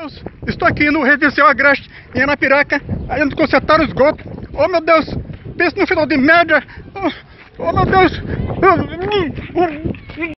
Deus, estou aqui no residencial Agreste, em Anapiraca, ainda consertar os esgoto. Oh meu Deus, pensa no final de merda. Oh, oh meu Deus.